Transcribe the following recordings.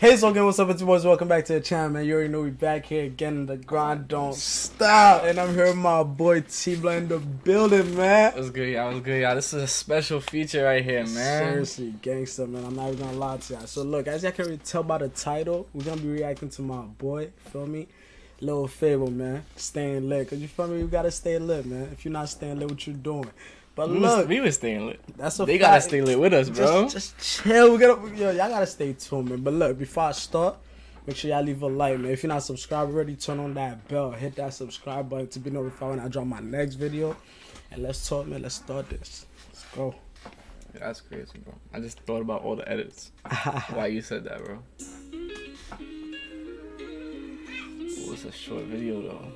Hey, so again, what's up, it's your boys? Welcome back to the channel, man. You already know we back here again. The grind don't stop, and I'm here with my boy T Bla in the building, man. What's good, y'all? What's good, y'all? This is a special feature right here, man. Seriously, gangster, man. I'm not even gonna lie to y'all. So look, as y'all can already tell by the title, we're gonna be reacting to my boy. Feel me? Lil Fable, man. Staying lit, cause you feel me? You gotta stay lit, man. If you're not staying lit, what you doing? But We look, was, we was staying lit. that's a They fact. gotta stay lit with us, bro. Just, just chill. We gotta, yo, y'all gotta stay tuned, man. But look, before I start, make sure y'all leave a like, man. If you're not subscribed already, turn on that bell, hit that subscribe button to be notified when I drop my next video. And let's talk, man. Let's start this. Let's go. That's crazy, bro. I just thought about all the edits. Why you said that, bro? It was a short video though.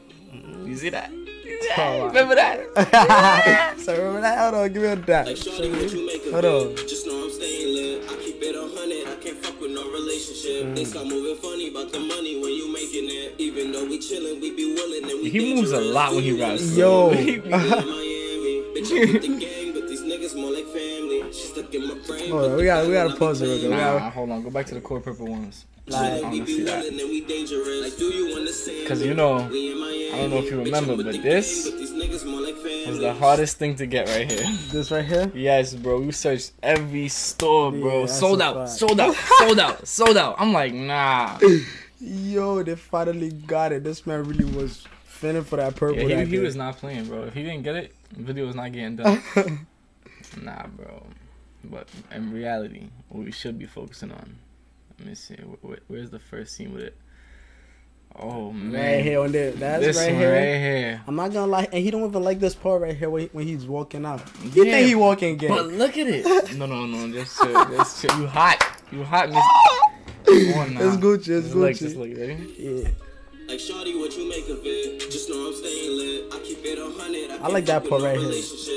You see that? You see that? Alright. Remember that? so remember that? Hold on, give me a dab. Like shorty, what you make of Hold on. Just know I'm staying lit. I keep it a hundred. I can't fuck with no relationship. Mm. They start moving funny about the money when you making it. Even though we chillin', we be willing and we He moves a lot when he raps. Yo. He- We be in Miami. Bitch, I'm with the gang, but these niggas more like family. She stuck in my brain. Hold on, we gotta, we gotta pause it real quick. We Nah, gotta, hold on. Go back to the core purple ones. Like- I We wanna be see that. willing and we dangerous. Like, do you understand? Cause you know, We in Miami. I don't know if you remember, but this gang, but these niggas more like family. was the hardest thing to get right here. this right here. Yes, bro. We searched every store, bro. Yeah, that's sold out, sold out, sold out, sold out. I'm like, nah. Yo, they finally got it. This man really was finna for that purple. Yeah, that he, he was not playing, bro. If he didn't get it, the video was not getting done. nah, bro. But in reality, what we should be focusing on. Let me see. Wh- wh- where's the first scene with it? Oh man, right here on there. That's this right here. right here. I'm not gonna lie, and he don't even like this part right here when, he, when he's walking out. You Yeah, think he walking gay. But look at it. No, no, no. Just chill. Just chill. You hot. You hot, miss. Come on now. It's Gucci, it's Just look, Gucci. just look. Ready? yeah. Like shorty, what you make of it? Just know I'm staying lit. I keep it a hundred. I like that part right here.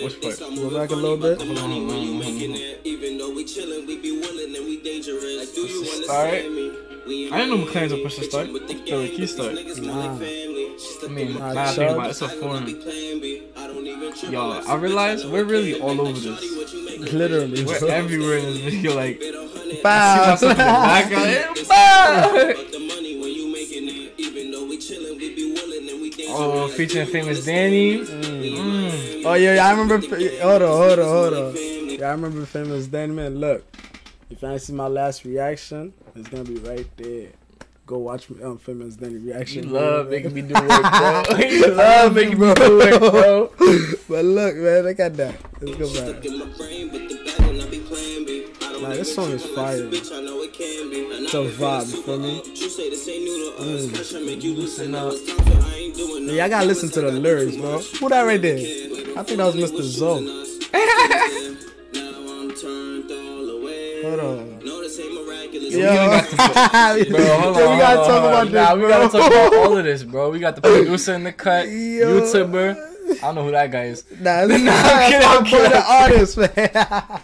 Which part? Go back a little bit. The money when you making it. Even though we chillin', we be willing and we dangerous. Like, do you Push the understand me? We in I didn't know Miami, McLaren's would push the bitch, start. I'm with the Yo, gang, key but start. these niggas more Nah. like family. She stuck I mean, in my now I think about it, it's a I be foreign. playing B. I don't even trip Yo, I realize we're really all over this. shorty, what you make of it? Literally, We're bro. everywhere in this video. Like, Keep it a hundred. Bow. I see myself in the background. It's Bah! about the money when you making it. Even though we chillin', we be willing and we dangerous. Oh, featuring famous Danny. me? Mm. Oh yeah, yeah, I remember. Hold on, hold on, hold on. Yeah, I remember famous Dan man. Look, if you see my last reaction, it's gonna be right there. Go watch me um famous Danny You love making me do work, bro. You love making me do work, bro. but look, man, look at that. Let's go back. in my brain, but the bad one I be playing B. I don't Nah, this song is fire. this Bitch, I know it can be. And It's I a vibe, feel me? up. You say this ain't new to us. Mm. Cash, I make you loosen up. up. It's time, so I ain't doing Yeah, I gotta listen to the lyrics, bro. Who that right there? I think that was Mr. Zoe. Hold on. No, this ain't miraculous. Yo, even got to bro, Bro, hold on. we gotta on, talk hold about on. this. Nah, we bro. gotta talk about all of this, bro. We got the producer in the cut, Yo. YouTuber. I don't know who that guy is. Nah, it's I'm kidding, I'm for kidding. the artist, man.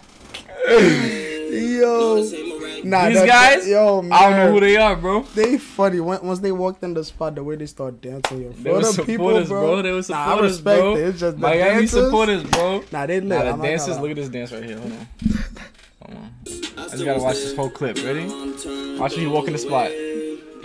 Yo, this nah, These that- guys? yo, man. I don't know who they are, bro. They funny. When- Once they walked in the spot, the way they start dancing, yo. They For were the supporters, people, bro. They were Nah, I respect bro. it. It's just the Miami dancers. supporters, bro. Nah, they lit. Nah, I'm the not dancers. Look at this dance right here. Hold on. Hold on. I I just gotta watch this whole clip. Ready? Watch when he walk in the spot.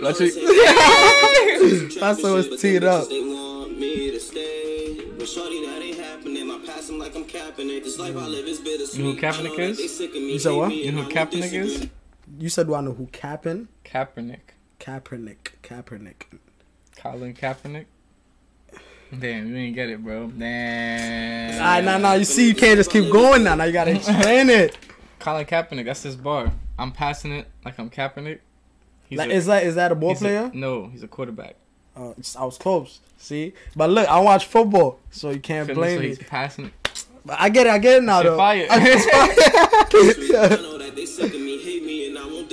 Watch Watch it. That's so it's teed up. They want me to stay. But shorty, that ain't happening. I pass 'em like I'm capping it. This life I live is bittersweet. You know who Kaepernick I know that is? they sick of me, You said what? You know and who I won't Kaepernick is? disagree. You said, "Do I know who Kaepernick? Kaepernick. Kaepernick, Kaepernick." Colin Kaepernick. Damn, you ain't get it, bro. Damn. Alright, nah, nah. You see, you can't just keep going now. Now you gotta explain it. Colin Kaepernick. That's his bar. I'm passing it like I'm Kaepernick. He's Like, a- is that is that a ball he's a- player? no, he's a quarterback. Uh, it's- I was close. See, but look, I watch football, so you can't Feel blame So me. he's passing. But I get it. I get it now, Shit though. fire.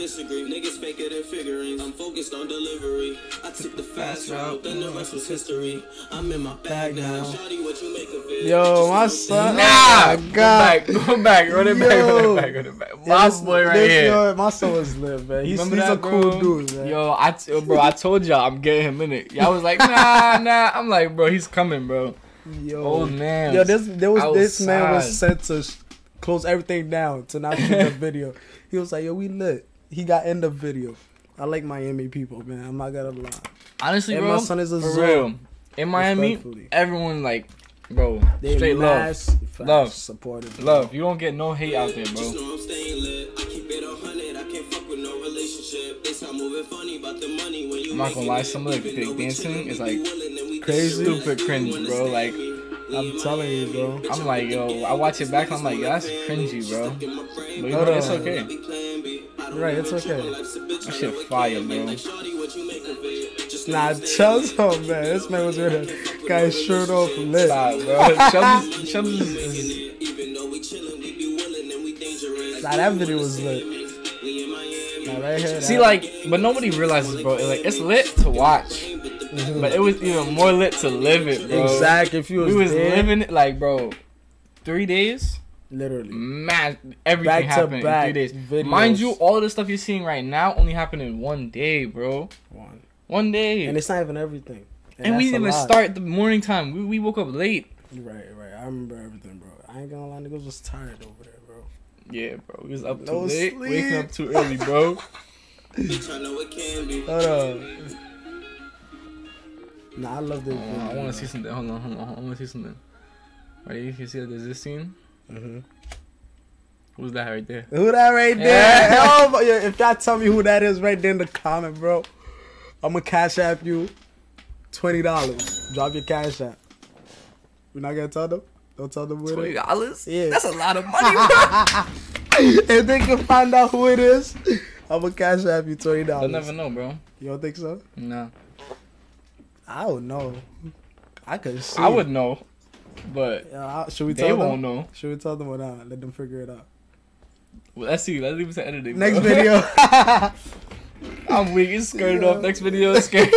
disagree. Niggas fake it and figuring. I'm focused on delivery. I took the fast route, then the rest was history. I'm in my bag now. Shawty, what you make of it? Yo, my son. Nah, oh my go God. back, go back, run it back, run it back, run it back. Yeah, boy right this- here. Yo, my son was lit, man. He's, Remember he's that, a cool bro? dude, man. Yo, I t- bro, I told y'all I'm getting him in it. Y'all was like, nah, nah. I'm like, bro, he's coming, bro. Yo, Old man. yo, this there was this man was sent to close everything down to not shoot the video. He was like, yo, we lit. He got in the video. I like Miami people, man. I'm not gonna lie. Honestly, And bro, my son is a for Zoe. real. In Miami, everyone like, bro, They straight love, mass facts, Love. supportive, love. You don't get no hate out there, Just bro. know I'm staying lit. I keep it a hundred. I can't fuck with no relationship. They start moving funny about the money when you I'm not gonna making lie, some of the big dancing chillin', is like be willin' and we crazy. dangerous. Stupid cringe, bro, like. I'm telling you, bro. I'm like, yo, I watch it back, I'm like, yo, that's cringy, bro. But you know, Hold it's okay. Right, it's okay. That shit fire, bro. Nah, Nah, tell some man. This man was with a guy's shirt off lit. Stop, bro. Chubbs, Chubbs is, is Nah, that video was lit. Nah, right here. See, like, but nobody realizes, bro. Like, it's lit to watch, Mhm. but it was even more lit to live it, bro. exactly. If you was, We was there, living it, like, bro. Three days, literally. man. Everything Back to happened back in three days. videos. Mind you, all the stuff you're seeing right now only happened in one day, bro. One. One day, And and, it's not even everything. And we didn't even lot. start the morning time. We, we woke up late. Right, right. I remember everything, bro. I ain't gonna lie, niggas was tired over there, bro. Yeah, bro. We was up too No late, sleep. waking up too early, bro. Hold on. Nah, I love this Oh. I want to see something. Hold on, hold on. I want to see something. Ready? You can see that there's this scene. Hmm Who's that right there? Who that right there? Yeah. My- yeah, if y'all tell me who that is right there in the comment, bro, I'm gonna cash app you twenty dollars. Drop your cash app. We're not gonna tell them. Don't tell them who Twenty it dollars? Yeah. that's a lot of money, bro. if they can find out who it is, I'm gonna cash app you twenty They'll never know, bro. You don't think so? Nah, I don't know. I could see. I would know, but Yeah, I- should we they tell won't them? know. Should we tell them or not? Let them figure it out. Well, let's see. Let's leave it to editing. Next bro. video. I'm weak. It's skirted Yeah. off. Next video, scared.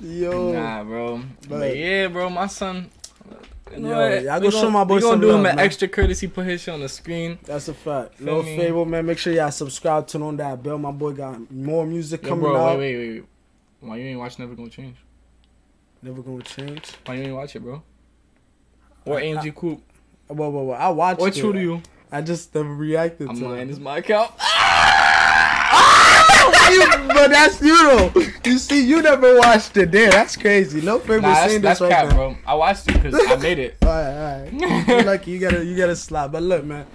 Yo. nah, bro. But, But- yeah, bro, my son. You know Yo, y'all go show my boy We gonna do him an man. extra courtesy. Put his shit on the screen. That's a fact. Feel No me? favor, man. Make sure y'all subscribe, turn on that bell. My boy got more music Yo, coming bro, out. wait, wait, wait. Why you ain't watch Never Gonna Change? Never gonna change. Why you ain't watch it, bro? Or AMG Coupe? Whoa, whoa, whoa. I watched it. True to You? I just never reacted I'm to. This is my account. You- but that's you though. You see, you never watched it there. That's crazy. No favor Nah, that's, saying that's this right cap, now. bro. I watched it because I made it. All right, all right. You're lucky. You gotta, you gotta slap. But look, man.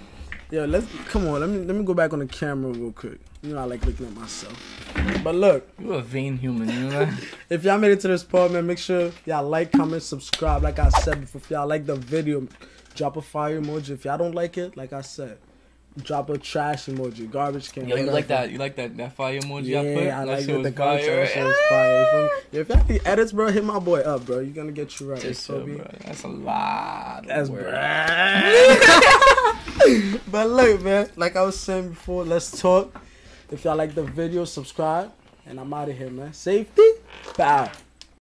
Yo, let's come on. Let me, let me go back on the camera real quick. You know, I like looking at myself. But look, You a vain human, you know that? if y'all made it to this part, man, make sure y'all like, comment, subscribe. Like I said before, if y'all like the video, drop a fire emoji. If y'all don't like it, like I said, drop a trash emoji, garbage can. Yo, you like that? You like that that fire emoji Yeah, I put? I like it. The comments fire. that was fire. You feel me? Yeah, if y'all need edits, bro, hit my boy up, bro. You're gonna get you right. Just So bro. That's a lot. That's of but look, man, like I was saying before, let's talk. If y'all like the video, subscribe. And I'm out of here, man. Safety. Bow.